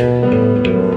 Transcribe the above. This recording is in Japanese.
うん。